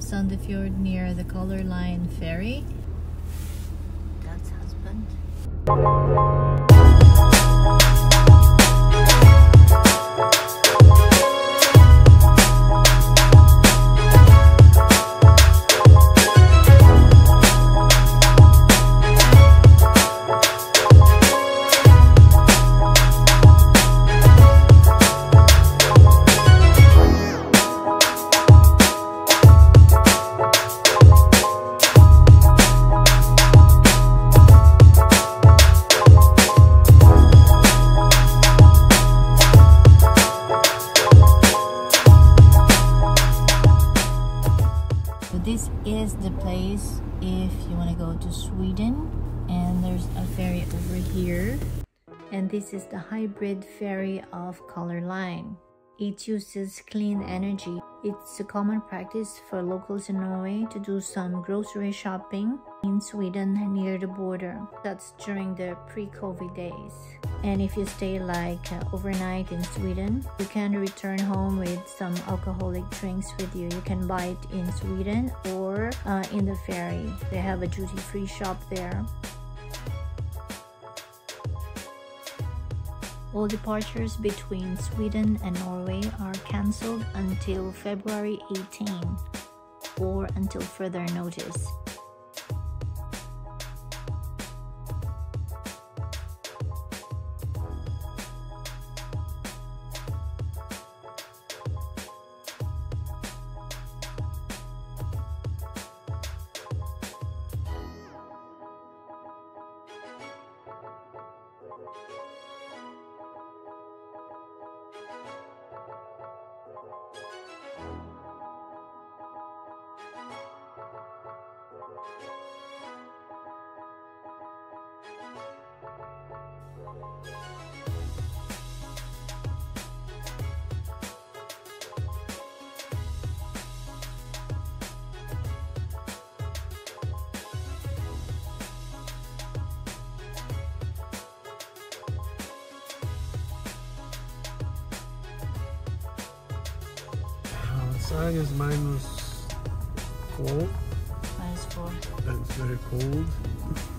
the fjord near the Color Line ferry. Husband. This is the place if you want to go to Sweden and there's a ferry over here and this is the hybrid ferry of Color Line. It uses clean energy. It's a common practice for locals in Norway to do some grocery shopping in Sweden near the border. That's during the pre-COVID days. And if you stay like uh, overnight in Sweden, you can return home with some alcoholic drinks with you. You can buy it in Sweden or uh, in the ferry. They have a duty-free shop there. All departures between Sweden and Norway are cancelled until February 18 or until further notice. Outside is minus four Minus four. it's very cold.